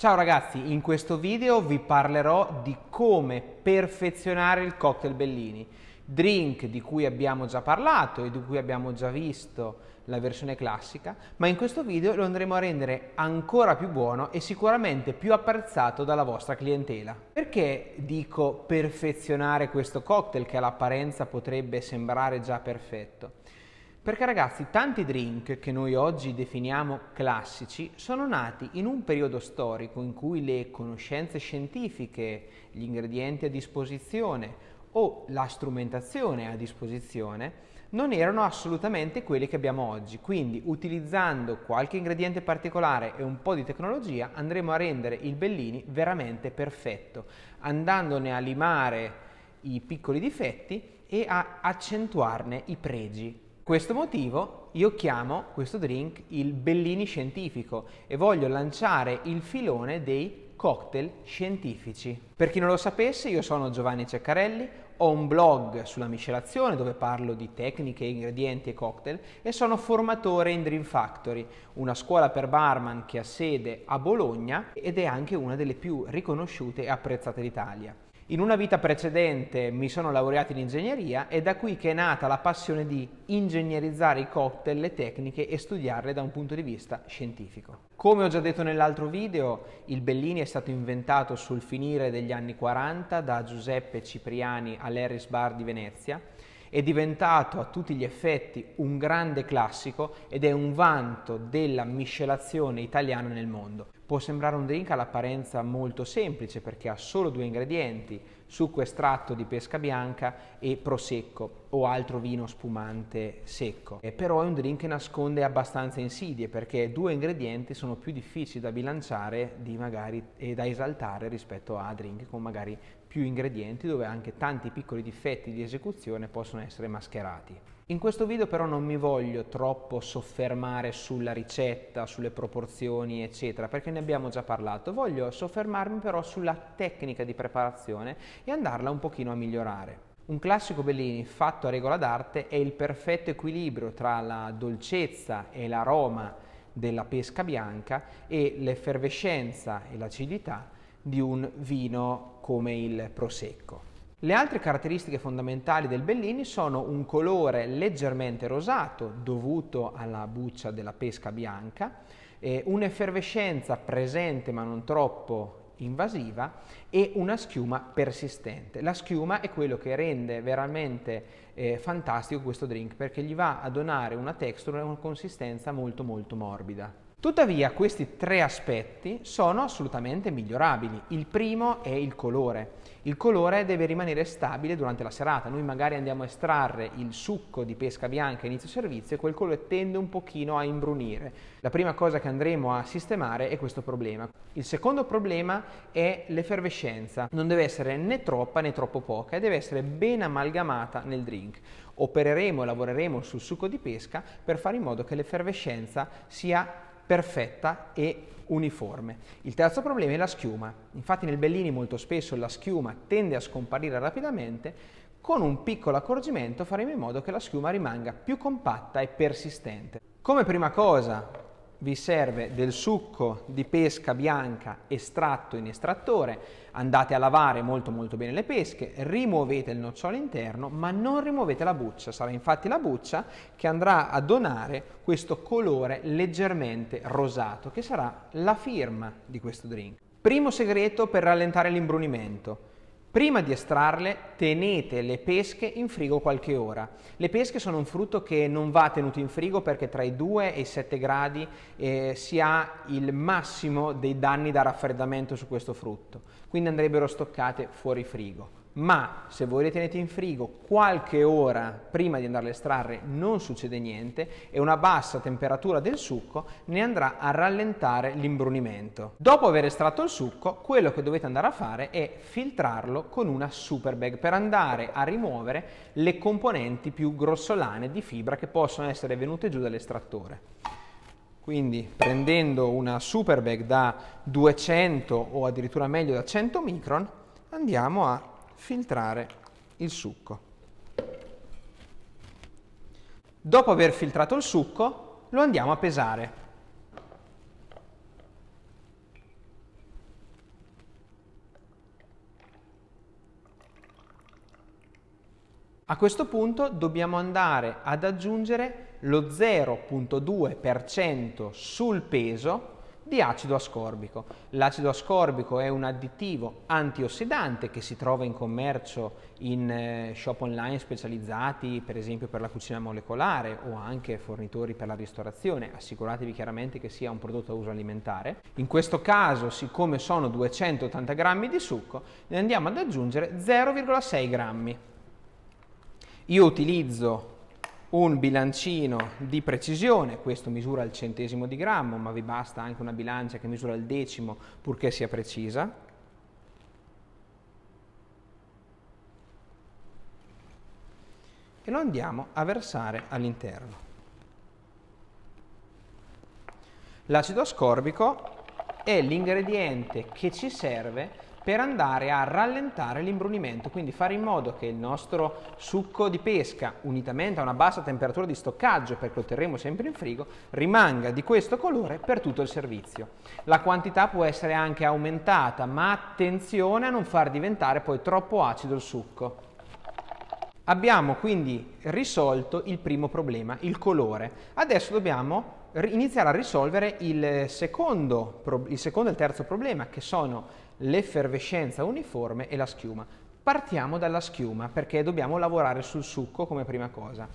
Ciao ragazzi, in questo video vi parlerò di come perfezionare il cocktail Bellini, drink di cui abbiamo già parlato e di cui abbiamo già visto la versione classica, ma in questo video lo andremo a rendere ancora più buono e sicuramente più apprezzato dalla vostra clientela. Perché dico perfezionare questo cocktail che all'apparenza potrebbe sembrare già perfetto? Perché ragazzi, tanti drink che noi oggi definiamo classici sono nati in un periodo storico in cui le conoscenze scientifiche, gli ingredienti a disposizione o la strumentazione a disposizione non erano assolutamente quelli che abbiamo oggi. Quindi utilizzando qualche ingrediente particolare e un po' di tecnologia andremo a rendere il Bellini veramente perfetto, andandone a limare i piccoli difetti e a accentuarne i pregi questo motivo io chiamo questo drink il Bellini scientifico e voglio lanciare il filone dei cocktail scientifici. Per chi non lo sapesse, io sono Giovanni Ceccarelli, ho un blog sulla miscelazione dove parlo di tecniche, ingredienti e cocktail e sono formatore in Dream Factory, una scuola per barman che ha sede a Bologna ed è anche una delle più riconosciute e apprezzate d'Italia. In una vita precedente mi sono laureato in ingegneria e da qui che è nata la passione di ingegnerizzare i cocktail, le tecniche e studiarle da un punto di vista scientifico. Come ho già detto nell'altro video, il Bellini è stato inventato sul finire degli anni 40 da Giuseppe Cipriani all'Harris Bar di Venezia è diventato a tutti gli effetti un grande classico ed è un vanto della miscelazione italiana nel mondo. Può sembrare un drink all'apparenza molto semplice perché ha solo due ingredienti, succo estratto di pesca bianca e prosecco o altro vino spumante secco. E però è un drink che nasconde abbastanza insidie perché due ingredienti sono più difficili da bilanciare magari, e da esaltare rispetto a drink con magari più ingredienti dove anche tanti piccoli difetti di esecuzione possono essere mascherati. In questo video però non mi voglio troppo soffermare sulla ricetta, sulle proporzioni eccetera perché ne abbiamo già parlato, voglio soffermarmi però sulla tecnica di preparazione e andarla un pochino a migliorare. Un classico Bellini fatto a regola d'arte è il perfetto equilibrio tra la dolcezza e l'aroma della pesca bianca e l'effervescenza e l'acidità di un vino come il prosecco. Le altre caratteristiche fondamentali del Bellini sono un colore leggermente rosato dovuto alla buccia della pesca bianca, eh, un'effervescenza presente ma non troppo invasiva e una schiuma persistente. La schiuma è quello che rende veramente eh, fantastico questo drink perché gli va a donare una texture e una consistenza molto molto morbida. Tuttavia questi tre aspetti sono assolutamente migliorabili. Il primo è il colore. Il colore deve rimanere stabile durante la serata. Noi magari andiamo a estrarre il succo di pesca bianca a inizio servizio e quel colore tende un pochino a imbrunire. La prima cosa che andremo a sistemare è questo problema. Il secondo problema è l'effervescenza. Non deve essere né troppa né troppo poca e deve essere ben amalgamata nel drink. Opereremo e lavoreremo sul succo di pesca per fare in modo che l'effervescenza sia perfetta e uniforme. Il terzo problema è la schiuma. Infatti nel Bellini molto spesso la schiuma tende a scomparire rapidamente, con un piccolo accorgimento faremo in modo che la schiuma rimanga più compatta e persistente. Come prima cosa vi serve del succo di pesca bianca estratto in estrattore, andate a lavare molto molto bene le pesche, rimuovete il nocciolo interno ma non rimuovete la buccia, sarà infatti la buccia che andrà a donare questo colore leggermente rosato che sarà la firma di questo drink. Primo segreto per rallentare l'imbrunimento Prima di estrarle tenete le pesche in frigo qualche ora. Le pesche sono un frutto che non va tenuto in frigo perché tra i 2 e i 7 gradi eh, si ha il massimo dei danni da raffreddamento su questo frutto, quindi andrebbero stoccate fuori frigo ma se voi le tenete in frigo qualche ora prima di andarle a estrarre non succede niente e una bassa temperatura del succo ne andrà a rallentare l'imbrunimento. Dopo aver estratto il succo, quello che dovete andare a fare è filtrarlo con una super bag per andare a rimuovere le componenti più grossolane di fibra che possono essere venute giù dall'estrattore. Quindi prendendo una super bag da 200 o addirittura meglio da 100 micron andiamo a filtrare il succo. Dopo aver filtrato il succo, lo andiamo a pesare. A questo punto dobbiamo andare ad aggiungere lo 0.2% sul peso di acido ascorbico. L'acido ascorbico è un additivo antiossidante che si trova in commercio in eh, shop online specializzati per esempio per la cucina molecolare o anche fornitori per la ristorazione. Assicuratevi chiaramente che sia un prodotto a uso alimentare. In questo caso, siccome sono 280 grammi di succo, ne andiamo ad aggiungere 0,6 grammi. Io utilizzo un bilancino di precisione, questo misura il centesimo di grammo, ma vi basta anche una bilancia che misura il decimo purché sia precisa. E lo andiamo a versare all'interno. L'acido ascorbico è l'ingrediente che ci serve per andare a rallentare l'imbrunimento, quindi fare in modo che il nostro succo di pesca, unitamente a una bassa temperatura di stoccaggio, perché lo terremo sempre in frigo, rimanga di questo colore per tutto il servizio. La quantità può essere anche aumentata, ma attenzione a non far diventare poi troppo acido il succo. Abbiamo quindi risolto il primo problema, il colore. Adesso dobbiamo iniziare a risolvere il secondo, il secondo e il terzo problema, che sono l'effervescenza uniforme e la schiuma. Partiamo dalla schiuma perché dobbiamo lavorare sul succo come prima cosa.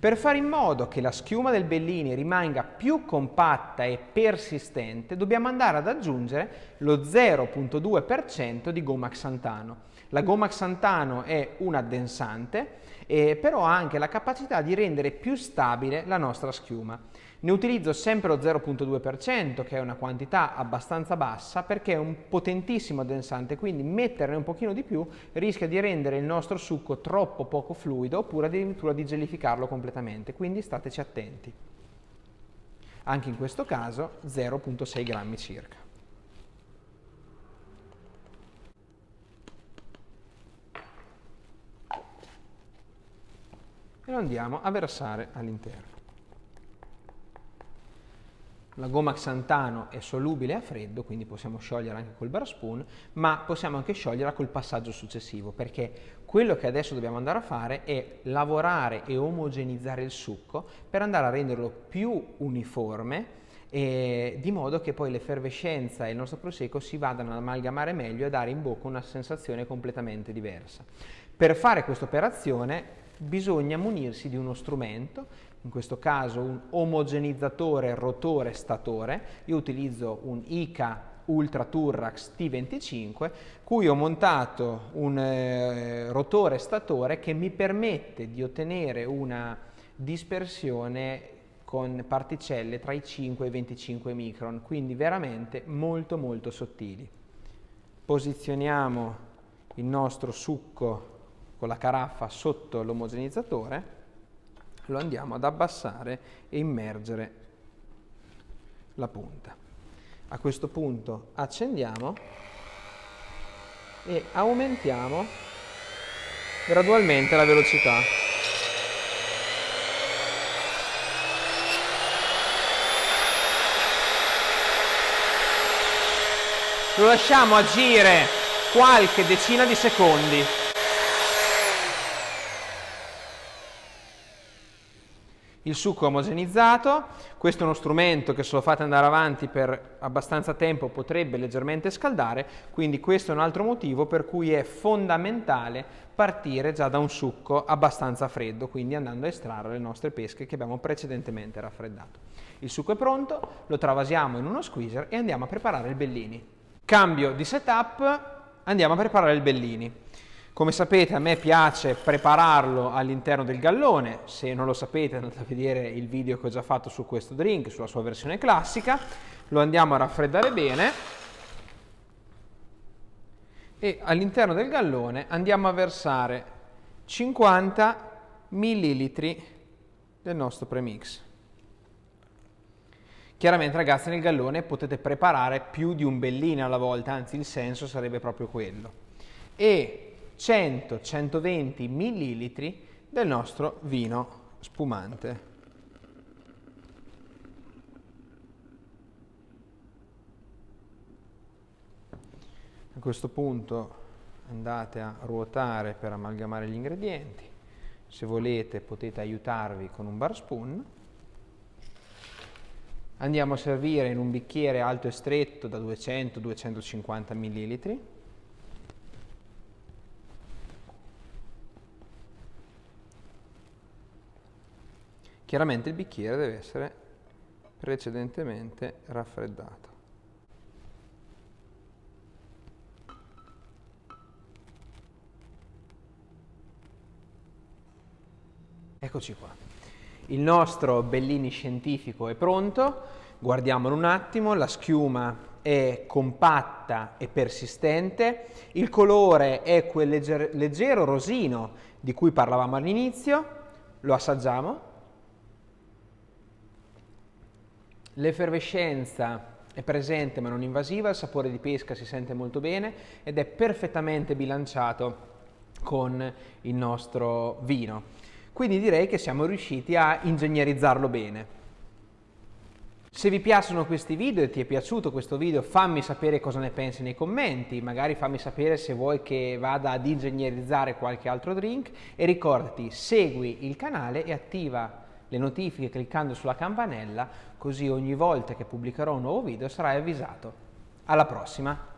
Per fare in modo che la schiuma del Bellini rimanga più compatta e persistente, dobbiamo andare ad aggiungere lo 0.2% di gomma xantano. La gomma xantano è un addensante, eh, però ha anche la capacità di rendere più stabile la nostra schiuma. Ne utilizzo sempre lo 0.2% che è una quantità abbastanza bassa perché è un potentissimo addensante, quindi metterne un pochino di più rischia di rendere il nostro succo troppo poco fluido oppure addirittura di gelificarlo completamente, quindi stateci attenti. Anche in questo caso 0.6 grammi circa. E lo andiamo a versare all'interno. La gomma xantano è solubile a freddo, quindi possiamo sciogliere anche col bar spoon, ma possiamo anche scioglierla col passaggio successivo, perché quello che adesso dobbiamo andare a fare è lavorare e omogenizzare il succo per andare a renderlo più uniforme e di modo che poi l'effervescenza e il nostro prosecco si vadano ad amalgamare meglio e dare in bocca una sensazione completamente diversa. Per fare questa operazione bisogna munirsi di uno strumento in questo caso un omogenizzatore rotore-statore, io utilizzo un ICA Ultra Turrax T25 cui ho montato un eh, rotore statore che mi permette di ottenere una dispersione con particelle tra i 5 e i 25 micron, quindi veramente molto molto sottili. Posizioniamo il nostro succo con la caraffa sotto l'omogenizzatore lo andiamo ad abbassare e immergere la punta. A questo punto accendiamo e aumentiamo gradualmente la velocità. Lo lasciamo agire qualche decina di secondi. Il succo omogenizzato, questo è uno strumento che se lo fate andare avanti per abbastanza tempo potrebbe leggermente scaldare, quindi questo è un altro motivo per cui è fondamentale partire già da un succo abbastanza freddo, quindi andando a estrarre le nostre pesche che abbiamo precedentemente raffreddato. Il succo è pronto, lo travasiamo in uno squeezer e andiamo a preparare il bellini. Cambio di setup, andiamo a preparare il bellini. Come sapete a me piace prepararlo all'interno del gallone, se non lo sapete andate a vedere il video che ho già fatto su questo drink, sulla sua versione classica, lo andiamo a raffreddare bene e all'interno del gallone andiamo a versare 50 millilitri del nostro premix. Chiaramente ragazzi nel gallone potete preparare più di un bellino alla volta, anzi il senso sarebbe proprio quello. E 100-120 millilitri del nostro vino spumante. A questo punto andate a ruotare per amalgamare gli ingredienti Se volete potete aiutarvi con un bar spoon. Andiamo a servire in un bicchiere alto e stretto da 200-250 ml. Chiaramente il bicchiere deve essere precedentemente raffreddato. Eccoci qua. Il nostro Bellini scientifico è pronto, guardiamolo un attimo, la schiuma è compatta e persistente, il colore è quel legger leggero rosino di cui parlavamo all'inizio, lo assaggiamo. L'effervescenza è presente ma non invasiva, il sapore di pesca si sente molto bene ed è perfettamente bilanciato con il nostro vino. Quindi direi che siamo riusciti a ingegnerizzarlo bene. Se vi piacciono questi video e ti è piaciuto questo video fammi sapere cosa ne pensi nei commenti, magari fammi sapere se vuoi che vada ad ingegnerizzare qualche altro drink e ricordati segui il canale e attiva le notifiche cliccando sulla campanella così ogni volta che pubblicherò un nuovo video sarai avvisato. Alla prossima!